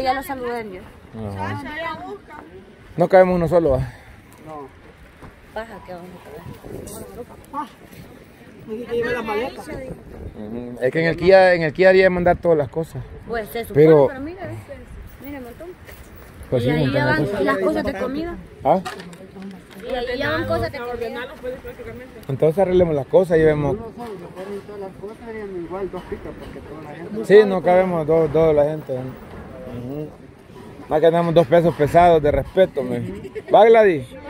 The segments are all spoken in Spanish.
Ya lo saludé yo. Ajá. No cabemos uno solo. ¿va? Baja que vamos a Ujú. Es que en el Kia, en el Kia haría de mandar todas las cosas. Pues se supone, Pero- pero, mira, este, mira el montón. Pues y sí, ahí ya van cosas. las cosas de comida. ¿Ah? Y ahí ya van cosas de comida. Entonces arreglemos las cosas y vemos. igual dos picas porque toda la gente Sí, no cabemos dos, dos la gente. Ujú. Más que tenemos dos pesos pesados de respeto, me. ¿Va, Gladys?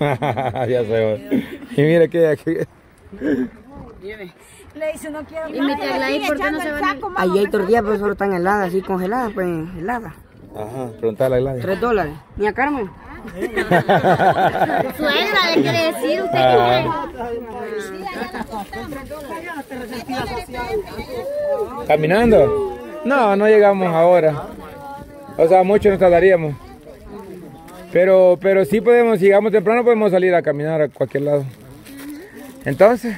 ya sé. vos. Y mire que aquí. Y mi tía Gladys, ¿por qué no se van a Ahí hay tortillas, pero solo están heladas, así congeladas, pues heladas. Ajá, preguntarle a Gladys. Tres dólares. Ni a Carmen. Suegra, le quiere decir usted Ah. ¿Caminando? No, no llegamos ahora. O sea, mucho nos tardaríamos. Pero, pero sí podemos, si llegamos temprano, podemos salir a caminar a cualquier lado. Entonces,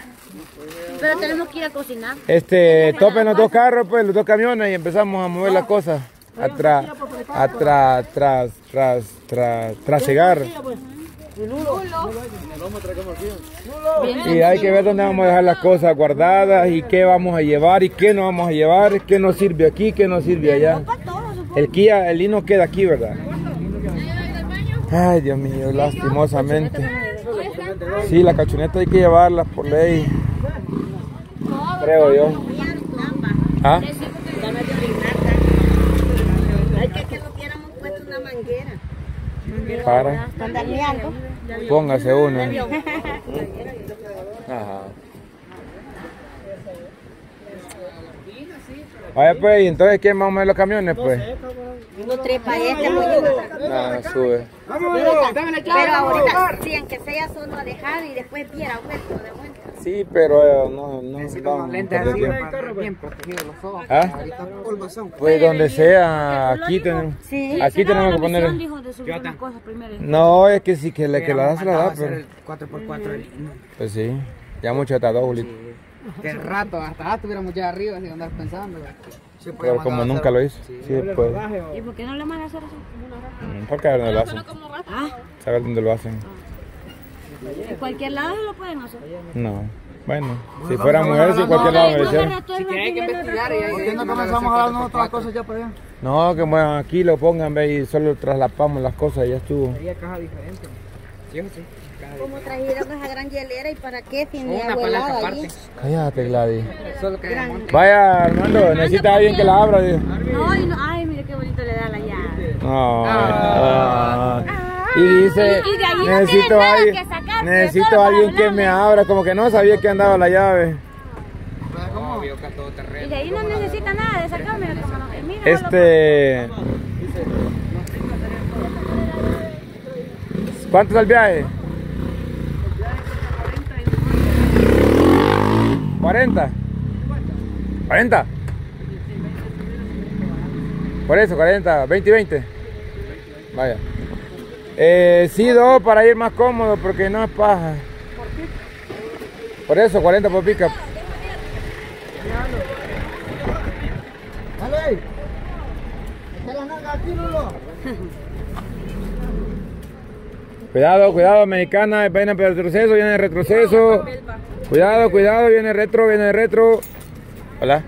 Pero tenemos que ir a cocinar. este, topen los dos carros, pues, los dos camiones y empezamos a mover las cosas. Atrás, atrás, tras, tras, tras, trasegar. Y hay que ver dónde vamos a dejar las cosas guardadas y qué vamos a llevar y qué no vamos a llevar, qué nos sirve aquí, qué nos sirve allá. El Kia, el Lino queda aquí, ¿verdad? Ay, Dios mío, lastimosamente. Sí, la cachoneta hay que llevarla por ley. Creo yo. ¿Ah? Hay que que no hubiéramos puesto una manguera. Para. Póngase uno. Ajá. Vaya pues, y entonces ¿quién va a mover los camiones pues? No trepa este muy Nada, sube. Pero ahorita, sí, aunque sea solo a dejar y después viera de. Sí, pero eh, no, no vamos a Lentes perder así para bien protegidos los ojos. ¿Ah? Ahorita polvos son. Pues donde sea, aquí tenemos, aquí tenemos que poner. No, es que sí, que la que la da se la da, pero. el 4x4. el- Pues sí, ya mucho está dos, Julito. Qué rato, hasta ah, estuviéramos ya arriba sin andar pensando. Sí, Pero podíamos como nunca hacer- lo hizo. Sí, pues. ¿Y por qué no le mandas a hacer así? Mm, ¿Por qué dónde lo hacen? Ah, ¿Saber dónde lo hacen? En cualquier lado lo pueden hacer. No. Bueno, si fuera mujer, sí, cualquier lado me. Si Hay que investigar y ¿Por qué no comenzamos a darnos otras cosas ya para allá? No, que bueno, aquí lo pongan, ve, y solo traslapamos las cosas y ya estuvo. Sería caja diferente. Sí. caja Como trajeron esa gran hielera y para qué tiene Una palanca aparte. Cállate, Gladys. Solo que Vaya, Armando, necesita alguien que la abra. digo. No, y no, ay, mire qué bonito le da la llave. No. ah. Y dice, no necesito alguien, que sacar, necesito para alguien que me abra, como que no sabía que andaba la llave. Obvio que todo terreno. Y de ahí no necesita nada de no- mira, Este, ¿cuánto es el viaje? 40. 40. Por eso, 40, 20 y 20. Vaya. Eh, sí, dos para ir más cómodo porque no es paja. Por eso, 40 por pica. Dale. Está la nalga aquí, Lulo. Cuidado, cuidado, mexicana, viene por retroceso, viene de retroceso. Cuidado, cuidado, viene retro, viene retro. Hola.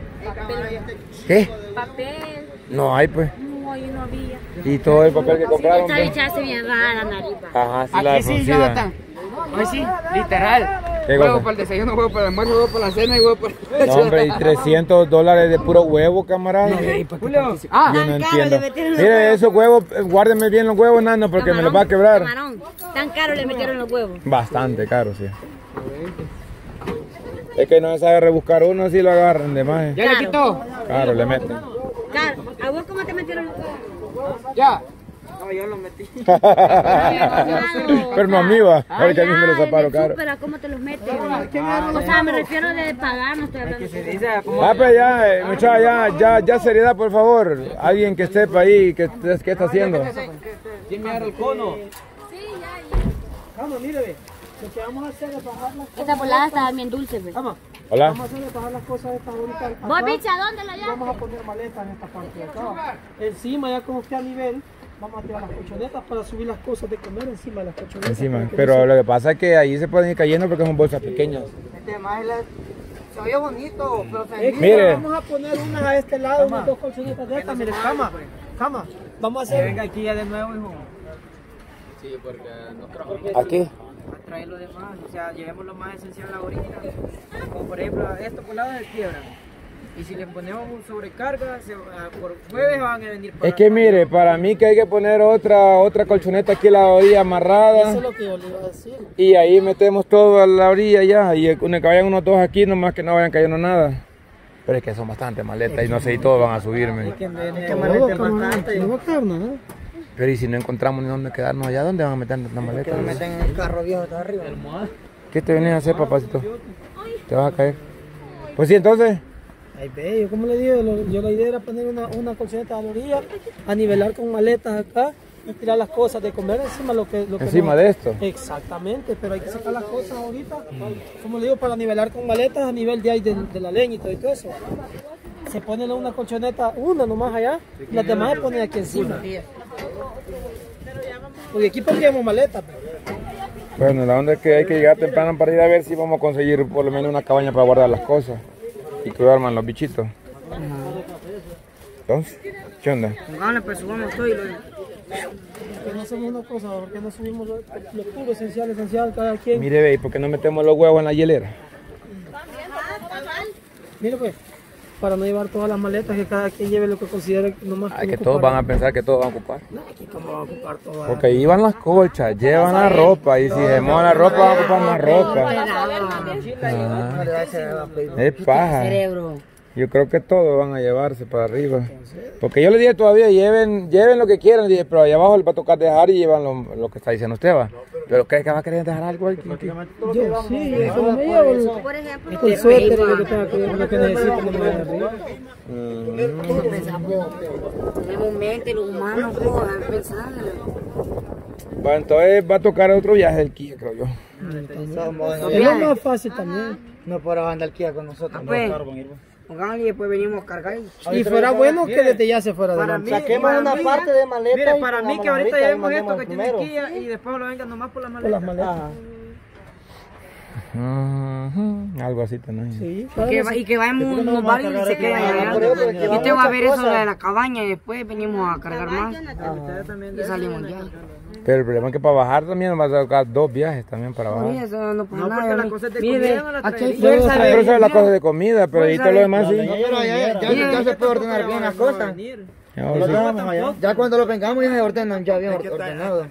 ¿Qué? Papel. No hay pues. No, ahí no había. Y todo el papel que compraron. Esta bicha hace bien rara, naripa. Ajá, sí, la Aquí sí. Jonathan. Hoy sí, literal. ¿Qué Huevo para el desayuno, huevo para el almuerzo, huevo para la cena y huevo para No, hombre, y 300 dólares de puro huevo, camarada. Julio. Ah, Yo no entiendo. le metieron los Mire, huevos. esos huevos, eh, guárdeme bien los huevos, nano, porque me los va a quebrar. Camarón. Tan caro le metieron los huevos. Bastante caro, sí. Es que no se sabe rebuscar uno, si lo agarran de más. ya le quitó. Claro, le meten. Caro. ¿A vos cómo te metieron los Ya. Pero no a mí va, porque a mí me los zaparon caro. Pero ¿cómo te los meten? O sea, me refiero de pagar, no estoy hablando de... Ah, pues ya, eh, muchacha, ya, ya, ya seriedad, por favor. Alguien que sepa ahí, que, que está haciendo. ¿Quién me agarra el cono? Lo que vamos a hacer es bajar las Esta volada está bien dulce, pues. Vamos, Hola. vamos a hacer es bajar las cosas estas ahorita. acá. ¿Vos, bicha, dónde la Y llamas? Vamos a poner maletas en esta parte de acá. Encima, ya como esté a nivel, vamos a tirar las colchonetas para subir las cosas de comer encima de las colchonetas. Encima. Pero no lo que pasa es que ahí se pueden ir cayendo porque son bolsas pequeñas. Este más la- se oye bonito, pero se se- Es que Mire. Vamos a poner unas a este lado, unas dos colchonetas de estas. Mire, cama, cama. Vamos a hacer. venga aquí ya de nuevo, hijo. Aquí. A traer lo demás, o sea, llevemos lo más esencial ahorita. Como por ejemplo, esto por lado de quiebra. Y si le ponemos un sobrecarga, se- por jueves van a venir para Es que mire, para mí que hay que poner otra otra colchoneta aquí a la orilla Eso es amarrada lo que yo le iba a decir. y ahí metemos todo a la orilla ya y que vayan unos dos aquí nomás que no vayan cayendo nada. Pero es que son bastante maletas y no sé si todos van a subirme. que No, maleta camarada, no va a caer nada. Pero y si no encontramos ni dónde quedarnos allá, ¿dónde van a meter tantas maletas? meten en el carro viejo está arriba. ¿Qué te vienes a hacer, papacito? Te vas a caer. Pues sí, entonces. Ay, yo como le digo, yo la idea era poner una, una colchoneta a la orilla, a nivelar con maletas acá y tirar las cosas de comer encima lo que, lo que Encima no- de esto. Exactamente, pero hay que sacar las cosas ahorita, como le digo, para nivelar con maletas a nivel de ahí de, de la leña y todo, y todo eso. Se pone una colchoneta, una nomás allá, y las demás se ponen aquí encima. Porque aquí pondríamos maletas. pero- Bueno, la onda es que hay que llegar temprano para ir a ver si vamos a conseguir por lo menos una cabaña para guardar las cosas y que duerman los bichitos. Entonces, ¿qué onda? Pongámosle, pues subamos todo y lo... ¿Por qué no hacemos una cosa? ¿Por qué no subimos lo, lo puro, esencial, esencial, cada quien? Mire, ve, ¿y por qué no metemos los huevos en la hielera? Mire pues, para no llevar todas las maletas, que cada quien lleve lo que considere nomás Ay, que ocupar. todos van a pensar que todos van a ocupar. No, aquí cómo van a ocupar todas. Porque ahí van las colchas, llevan la ropa y si se mojan la ropa van a ocupar más ropa. Ah, es paja. Cerebro. Yo creo que todos van a llevarse para arriba. Porque yo le dije todavía, lleven lleven lo que quieran, dije, pero allá abajo les va a tocar dejar y llevan lo, lo que está diciendo usted, va. Pero ¿qué, que va a querer dejar algo aquí? Yo sí, me llevo el, Por ejemplo, el suéter y lo que tenga que lo que necesite no me voy arriba. nosotros pensamos, tenemos mente, los humanos, pues, a pensar. Bueno, entonces va a tocar otro viaje el Kia, creo yo. Es lo más fácil también. No podrá andar aquí con nosotros. Pongámosle y después venimos a cargar. Y fuera bueno que desde ya se fuera Para adelante. mí, Saquemos para una mí, parte de maleta Mire, para mí que ahorita llevemos esto que tiene aquí y después lo vengan nomás por las maletas. las maletas. Ujú, Algo así también. Sí, Y que, va- y que vayamos unos varios y se queden allá. Y usted va a ver eso de la cabaña y después venimos a cargar más. Y salimos ya. Pero el problema es que para bajar también nos va a tocar dos viajes también para bajar. Oye, eso no pasa No, nada. porque la mi- cosa es de comida, no la aquí hay traería. fuerza. Ah, pero eso es la cosa de comida, pero ahí todo lo demás sí. Pero ya, ya, ya, ya se puede ordenar bien las cosas. Ya, sí. Ya cuando lo vengamos ya se ordenan ya bien ordenado.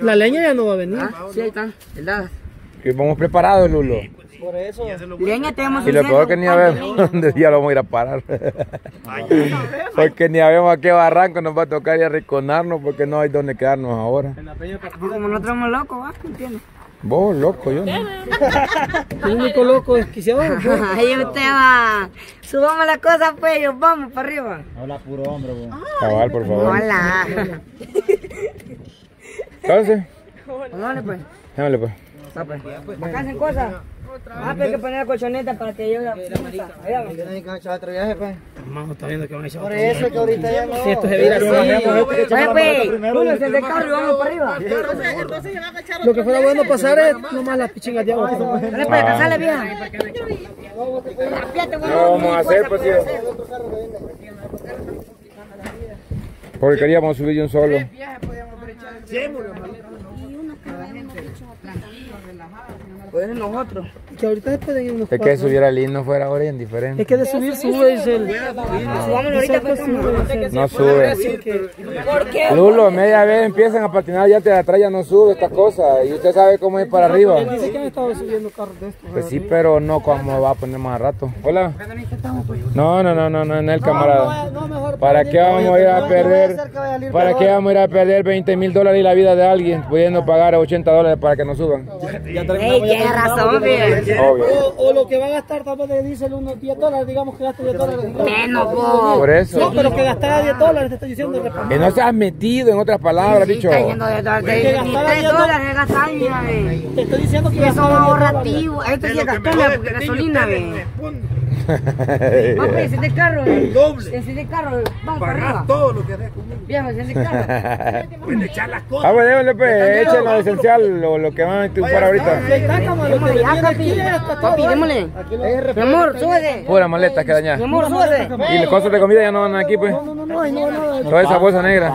La leña ya no va a venir. Ah, sí, ahí están, ¿verdad? Que vamos preparados, Lulo. Por eso. Leña tenemos Y lo peor que ni ¿cuánto sabemos dónde día lo vamos a ir a parar. porque ni sabemos a qué barranco nos va a tocar ir a reconarnos porque no hay dónde quedarnos ahora. Como nosotros somos locos, ¿va? ¿Entiendes? Vos, loco, yo no. El único loco desquiciado. pues. Ahí usted va. Subamos la cosa, pues, y vamos para arriba. Habla puro hombre, vos. Cabal, por favor. Hola. Entonces, Vamos, pues. déjame pues. Pues. Acá hacen cosas. Ah, pero hay que poner la colchoneta para que yo que echar otro viaje, pues. Hermano, está viendo que van a echar Por eso que ahorita ya no. Si esto se vira pues, carro y vamos para arriba. Lo que fuera bueno pasar es nomás las pichingas de agua. Dale, pues, casale, vieja. ¿Qué vamos a hacer, pues? Porque queríamos subir de un solo. Pues nosotros. Que ahorita se pueden ir unos Es que cuatro. subiera el no fuera ahora en diferente. Es que de subir sube el. Subámoslo ahorita, pues, sube No sube. ¿Por qué? Lulo, media vez empiezan a patinar ya te atrás ya no sube esta cosa. Y usted sabe cómo es para arriba. dice que han estado subiendo carros de estos. Pues sí, pero no como va a poner más a rato. Hola. No, no, no, no, no, en el camarada. No, mejor. ¿Para qué vamos a ir a perder? ¿Para qué vamos a ir a perder 20 mil dólares y la vida de alguien pudiendo pagar 80 dólares para que nos suban? Ey, ya Tiene razón, ve. Obvio. O, o lo que va a gastar tal vez de diésel unos 10 dólares, digamos que gaste 10 dólares. Menos, po. Por eso. No, pero que gastara 10 dólares, te estoy diciendo. Que no se has metido en otras palabras, Sí, bicho. está yendo de dólares. Que gastara 3 diez dólares de gastar, mira, ve. Te estoy diciendo que Que son gastara 10 dólares. ahorrativos. Esto sí es gasolina, ve. Vamos, encende el carro. El doble. Encende el carro. Vamos para arriba. todo lo que Bien, encende el carro. Ah, pues déjale, pues, échenlo lo esencial, lo, lo que van a ocupar ahorita. Papi. Papi, démosle. Mi amor, súbete. Pura maleta que dañar. Mi amor, súbete. Y las cosas de comida ya no van aquí, pues. No, no, no, no. Toda esa bolsa negra.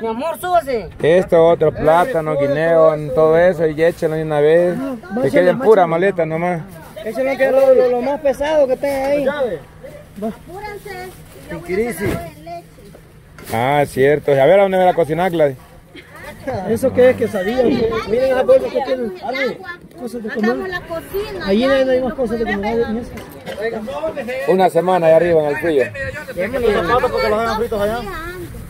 Mi amor, súbase. Esto, otro plátano, guineo, todo eso, y échenlo de una vez. Que queden pura maleta nomás. Eso es lo, que, lo, lo, lo más pesado que tenga ahí. Apúrense. Sin crisis. Ah, cierto. A ver a dónde va a cocinar, Gladys. ¿Eso qué es? Quesadilla. Miren esas bolsas que tienen. Cosas de comer. la cocina. Ahí no hay más cosas de comer. Una semana ahí arriba en el frío. porque los dejan fritos allá.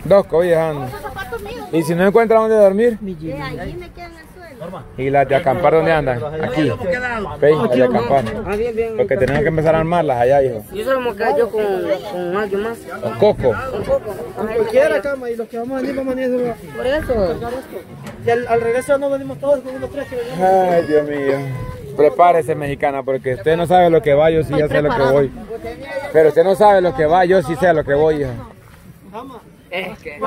Dos míos. Y si no encuentran dónde dormir, De allí me quedan. Y las de acampar, ¿dónde andan? Aquí. ¿Veis? Las de acampar. Ah, bien, bien. Porque tenemos que empezar a armarlas allá, hijo. Yo solo me quedo yo con, con alguien más. Con coco. Poco. Cualquiera cama y los que vamos a venir vamos a venir. Por eso. Y al, al regreso no venimos todos con unos tres que venimos. Ay, Dios mío. Prepárese, mexicana, porque usted no sabe lo que va, yo sí ya sé lo que voy. Pero usted no sabe lo que va, yo sí sé a lo que voy, hijo.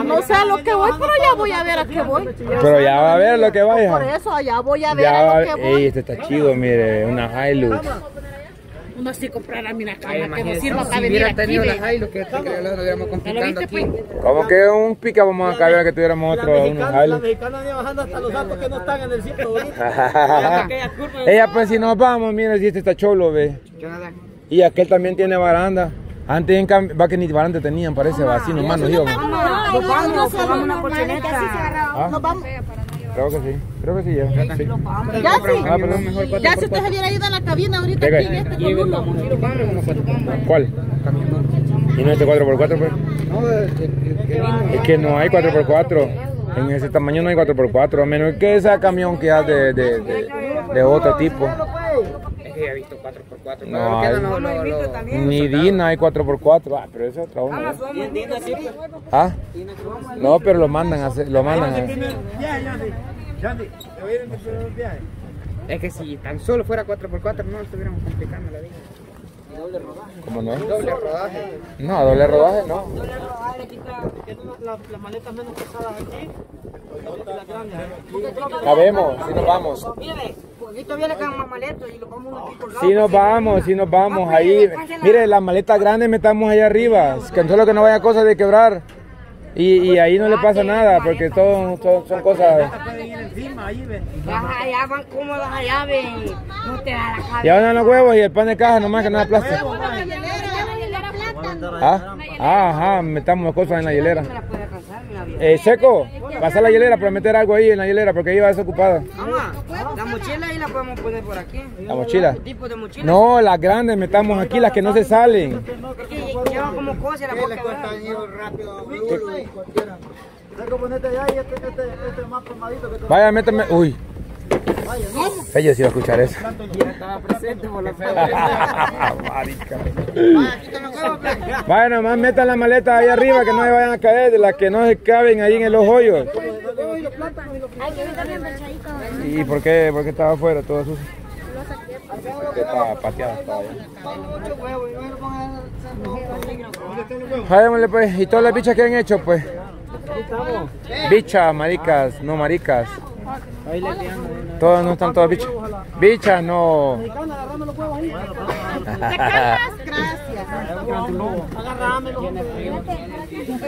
No sé a lo que voy, pero ya voy a ver a qué voy. Pero ya va a ver lo que va, Por eso, allá voy a ver Ya a va. lo que voy. Ey, este está chido, mire, una Hilux. Uno sí comprará mi cama, que no sirva para si venir aquí. tenido la Hilux que que lo hubiéramos complicando aquí. Como que un pica vamos a caber que tuviéramos otro, mexicana, la Hilux. mexicana bajando hasta los datos que no están en el sitio ahorita. Ella pues si nos vamos, mira si este está cholo, ve. Y aquel también tiene baranda. Antes en cambio, va que ni baranda tenían, parece, va así nomás nos íbamos. Vamos, nos vamos, pongamos una colchoneta. ¿Ah? Nos vamos. Creo que sí, creo que sí ya. Sí. Ya sí. Ah, perdón. Ya si usted se hubiera ido a la cabina ahorita aquí en este con uno. ¿Cuál? ¿Y no este 4x4 pues? Es que no hay 4x4. En ese tamaño no hay 4x4, a menos que sea camión que es de, de, de, de otro tipo. Es que ya he visto 4x4. No ¿Por qué hay. no lo- lo- lo- Ni Dina hay 4x4. Ah, pero eso es otra onda. ¿Ah? No, pero lo mandan a hacer, lo mandan a hacer. Es que si tan solo fuera 4x4 no estuviéramos complicando la vida. ¿Cómo no? Doble rodaje. No, doble rodaje no. Las maletas menos pesadas aquí. Las grandes. Sabemos, si nos vamos. Mire, poquito viene con más maletos y lo vamos aquí colgado. Si nos vamos, si nos vamos ahí. Mire, las maletas grandes metamos allá arriba. Que solo que no vaya cosa de quebrar. Y, y ahí no le pasa nada, porque todo, todo son cosas. Allá van cómodas allá, ven. No te da la cara. Y ahora los huevos y el pan de caja nomás que no da plástico. ¿Ah? Ah, ajá, metamos cosas en la hielera. Eh, seco, pasa la hielera para meter algo ahí en la hielera porque iba desocupada. Mamá, la mochila ahí la podemos poner por aquí. La mochila. ¿Qué tipo de mochila? No, las grandes metamos aquí, las que no se salen. Es que llevan como cosas la quebrar. Vaya, méteme. Uy. Ella sí va a escuchar eso. Estaba presente por la Marica. Vaya, nomás metan la maleta ahí arriba que no se vayan a caer, de las que no se caben ahí en los hoyos. Ay, que bien manchadito. ¿Y por qué, por qué estaba afuera todo sucio? Porque estaba pateado. Estaba allá. Váyamosle pues, y todas las bichas que han hecho pues. Bichas, maricas, no maricas. Todas no están todas bichas. Bichas no.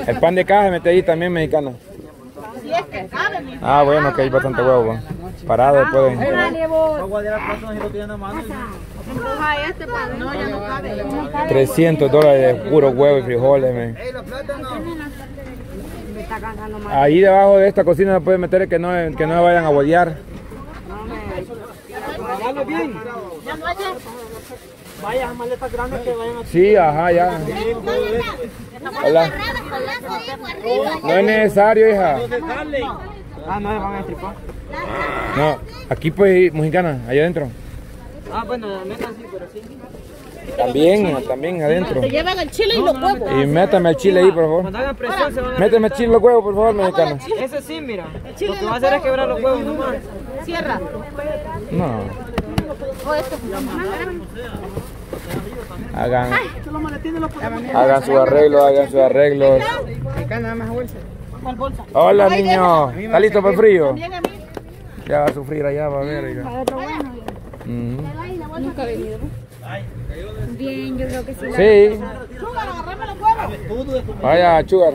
El pan de caja mete ahí también mexicana. Ah, bueno, que hay bastante huevo. Parado pueden. No, ya no cabe. 300 dólares de puro huevo y frijoles, men. Ahí debajo de esta cocina se puede meter que no, que no vayan a bolear. Vaya, maletas grandes que vayan a Sí, ajá, ya. Hola. No es necesario, hija. Ah, no, le van a estripar. No, aquí pues, mexicana, allá adentro. Ah, bueno, la neta sí, pero sí. También, también adentro. Te llevan el chile y los huevos. Y métame el chile ahí, por favor. Cuando hagan presión se van a... Méteme el chile los huevos, por favor, mexicana. Ese sí, mira. Lo que va a hacer es quebrar los huevos nomás. Cierra. No. O esto. Hagan, hagan su arreglo, hagan sus arreglos. ¿Cuál bolsa? Hola, niño. ¿Está listo para el frío? A. Ya va a sufrir allá, va a ver. oiga. Ujú. Nunca he venido. Bien, yo creo que sí. Sí. Sugar, agarrame los huevos. Vaya, Chugar.